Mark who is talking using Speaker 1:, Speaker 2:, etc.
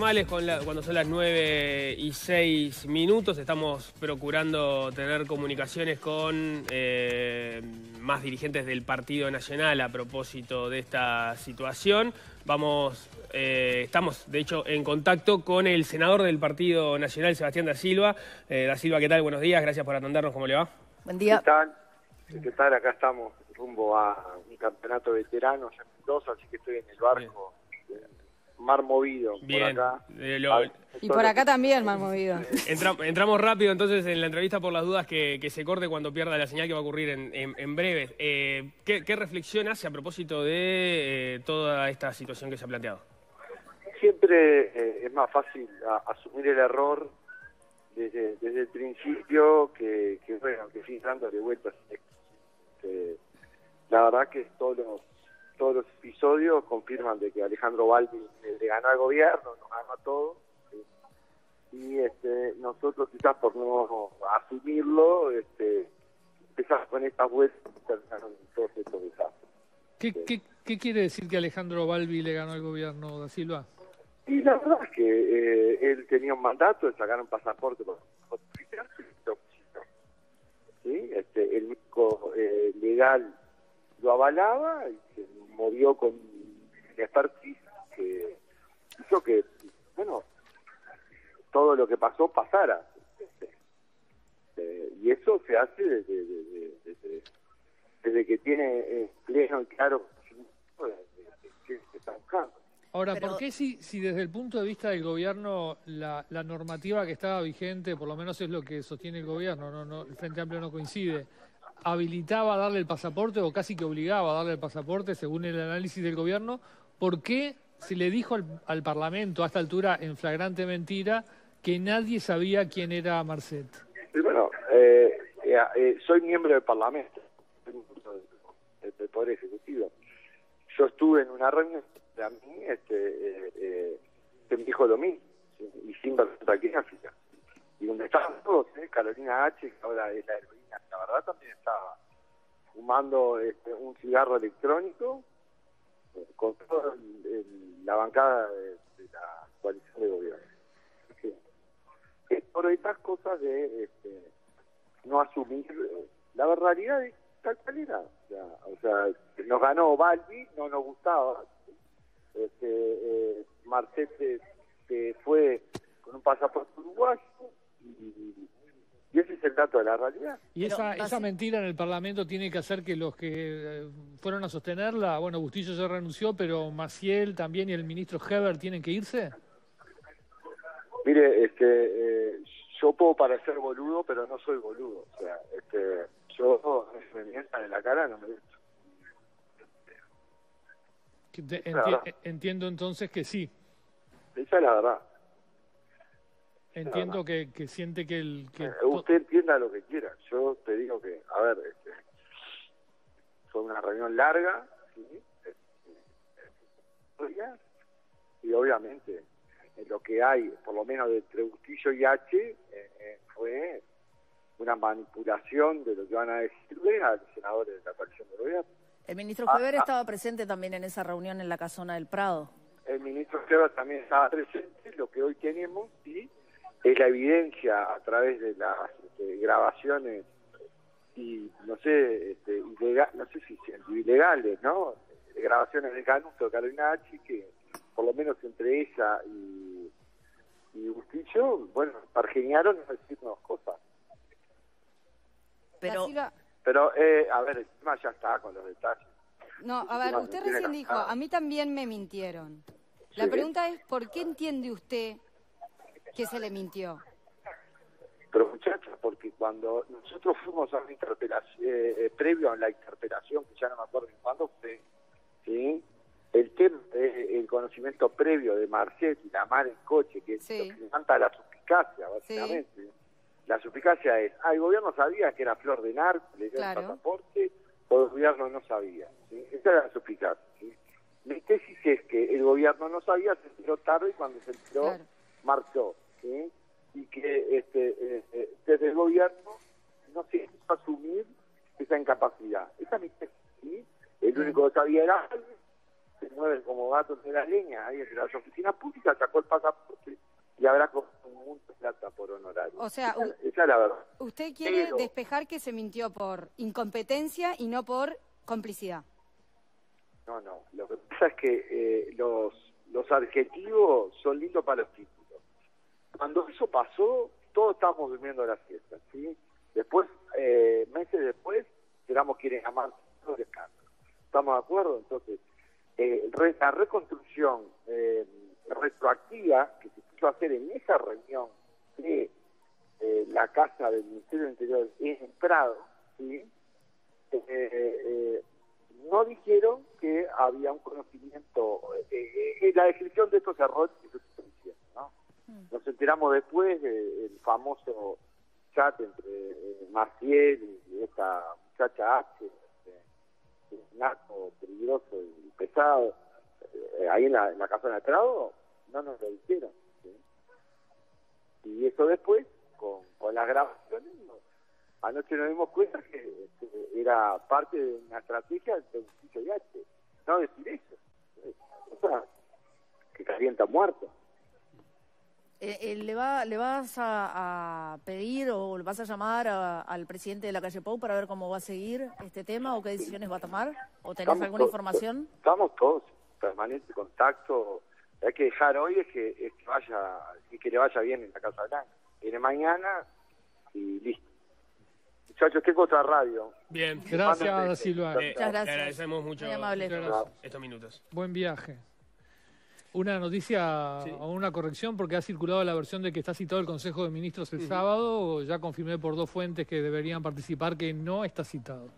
Speaker 1: normales, cuando son las 9 y 6 minutos. Estamos procurando tener comunicaciones con eh, más dirigentes del Partido Nacional a propósito de esta situación. Vamos, eh, estamos de hecho en contacto con el senador del Partido Nacional, Sebastián da Silva. Eh, da Silva, ¿qué tal? Buenos días, gracias por atendernos, ¿cómo le va?
Speaker 2: Buen día.
Speaker 3: ¿Qué tal? ¿Qué tal? Acá estamos rumbo a un campeonato de veteranos en Mendoza, así que estoy en el barco mar movido.
Speaker 1: Bien.
Speaker 3: Por acá.
Speaker 1: Eh, lo-
Speaker 2: Y por acá también, mar movido.
Speaker 1: Entra- entramos rápido entonces en la entrevista por las dudas que, que se corte cuando pierda la señal que va a ocurrir en, en- en breve. Eh, ¿qué, qué reflexión hace a propósito de eh, toda esta situación que se ha planteado?
Speaker 3: Siempre eh, es más fácil a- asumir el error desde, desde el principio que, que bueno, que sin dándole vueltas. Este, la verdad que todos los, todos los episodios confirman de que Alejandro Balbi eh, le ganó al gobierno, nos ganó a todos. ¿sí? Y este, nosotros quizás por no asumirlo, este, empezamos con estas vueltas y terminaron todos estos desastres.
Speaker 4: ¿Qué, qué, qué quiere decir que Alejandro Balbi le ganó al gobierno da Silva?
Speaker 3: Y la verdad es que eh, él tenía un mandato de sacar un pasaporte por. ¿Sí? Este, el único eh, legal lo avalaba y se movió con expertise que hizo que, bueno, todo lo que pasó pasara. Este, eh, y eso se hace desde, desde, desde- desde que tiene eh, pleno y claro qué se está buscando.
Speaker 4: Ahora,
Speaker 2: Pero-
Speaker 4: ¿por qué si, si desde el punto de vista del gobierno la, la normativa que estaba vigente, por lo menos es lo que sostiene el gobierno, no, no, el Frente Amplio no coincide, habilitaba a darle el pasaporte o casi que obligaba a darle el pasaporte según el análisis del gobierno, ¿por qué se le dijo al, Parlamento a esta altura en flagrante mentira que nadie sabía quién era Marcet?
Speaker 3: Primero, eh, eh, eh, soy miembro del Parlamento, del, del- Poder Ejecutivo. Yo estuve en una reunión, a mí este, eh, eh, y sin vergüenza gráfica. Y donde estaban todos. Carolina H., que ahora es la heroína, la verdad también estaba fumando este, un cigarro electrónico eh, con toda la bancada de, la coalición de gobierno. Por estas cosas de este, no asumir eh, la realidad de tal era. O sea, o sea, nos ganó Balbi, no nos gustaba. Este, eh, se, fue con un pasaporte uruguayo y ese es el dato de la realidad.
Speaker 4: Y esa, esa mentira en el Parlamento tiene que hacer que los que eh, fueron a sostenerla, bueno, Bustillo ya renunció, pero Maciel también y el ministro Heber tienen que irse.
Speaker 3: Mire, este, eh, yo puedo parecer boludo, pero no soy boludo. O sea, este, yo me mientan en la cara, no me
Speaker 4: enti-
Speaker 3: Claro.
Speaker 4: Entiendo entonces que sí.
Speaker 3: Esa es la verdad.
Speaker 4: Entiendo que, que siente que el... Que
Speaker 3: Eh,
Speaker 4: to-
Speaker 3: usted entienda lo que quiera. Yo te digo que, a ver, este, fue una reunión larga, ¿sí? Este, y obviamente en lo que hay, por lo menos entre Bustillo y H, eh, eh, fue una manipulación de lo que van a decirle a los senadores de la coalición de gobierno.
Speaker 2: El ministro
Speaker 3: Ah,
Speaker 2: Heber
Speaker 3: ah.
Speaker 2: estaba presente también en esa reunión en la casona del Prado.
Speaker 3: El ministro Seba también estaba presente, lo que hoy tenemos, sí, es la evidencia a través de las este, grabaciones y no sé, este, no sé si ilegales, ¿no? De grabaciones de Canuto de Carolina H, que por lo menos entre ella y, y Bustillo, bueno, pargeniaron a decirnos cosas.
Speaker 2: Pero
Speaker 3: Pero, eh, a ver, el tema ya está con los detalles.
Speaker 5: no, a ver, usted recién dijo, a mí también me mintieron. La
Speaker 3: Sí.
Speaker 5: pregunta es, ¿por qué entiende usted que se le mintió?
Speaker 3: Pero muchachos, porque cuando nosotros fuimos a una interpelación, eh, eh, previo a la interpelación, que ya no me acuerdo cuándo fue, ¿sí? el tema del conocimiento previo de Marcet y la mar en coche, que es lo que levanta la suspicacia, básicamente. La suspicacia es, ah, el gobierno sabía que era flor de narco, le dio
Speaker 5: Claro.
Speaker 3: el pasaporte, o el gobierno no sabía. ¿sí? Esa era la suspicacia. Mi tesis es que el gobierno no sabía, se enteró tarde y cuando se enteró,
Speaker 5: Claro.
Speaker 3: Marchó. ¿sí? Y que este, eh, eh, desde el gobierno no se quiso asumir esa incapacidad. Esa es mi tesis. ¿sí? El único que sabía era alguien, se mueven como gatos de la leña ahí entre las oficinas públicas, sacó el pasaporte habrá cobrado un mundo de plata por honorario.
Speaker 5: O sea,
Speaker 3: esa, esa es la verdad.
Speaker 5: Usted quiere
Speaker 3: Pero-
Speaker 5: despejar que se mintió por incompetencia y no por complicidad.
Speaker 3: No, no. Lo que pasa es que eh, los, los adjetivos son lindos para los títulos. Cuando eso pasó, todos estábamos durmiendo la siesta, ¿sí? Después, eh, meses después, éramos quienes llamar el escándalo. ¿Estamos de acuerdo? Entonces, eh, la reconstrucción eh, retroactiva que se quiso hacer en esa reunión de eh, la casa del Ministerio del Interior en Prado, ¿sí? No dijeron que había un conocimiento, eh, la descripción de estos errores que ¿no? Nos enteramos después del famoso chat entre eh, Maciel y esta muchacha H, este, un peligroso y pesado, eh, ahí en la, casa de Prado, no nos lo dijeron. Y eso después, con, las grabaciones, no- anoche nos dimos cuenta que este, era parte de una estrategia del juicio de H. No decir eso. O sea, que calienta muerto.
Speaker 2: Eh, eh, ¿le, va, ¿Le vas a, a pedir o le vas a llamar a- al presidente de la calle Pou para ver cómo va a seguir este tema o qué decisiones va a tomar? ¿O tenés
Speaker 3: Estamos
Speaker 2: alguna información?
Speaker 3: Estamos todos en permanente contacto. Hay que dejar hoy es que, es que vaya y que le vaya bien en la Casa Blanca. Viene mañana y listo. Muchachos, tengo otra radio.
Speaker 1: Bien.
Speaker 4: Gracias,
Speaker 3: Mándate.
Speaker 4: Silva.
Speaker 1: Eh,
Speaker 2: Muchas gracias.
Speaker 1: Le agradecemos mucho
Speaker 2: Muy amable.
Speaker 1: Estos minutos.
Speaker 4: Buen viaje. Una noticia
Speaker 1: Sí.
Speaker 4: o una corrección porque ha circulado la versión de que está citado el Consejo de Ministros el sábado. Ya confirmé por dos fuentes que deberían participar que no está citado.